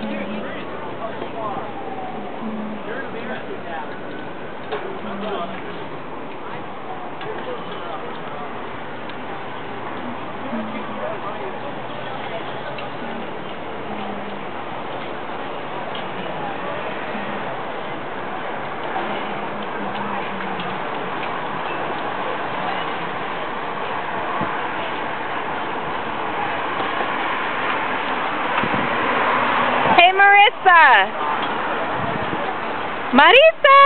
Hey, Marissa. Marissa.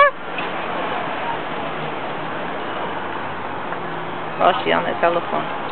Oh, she on the telephone.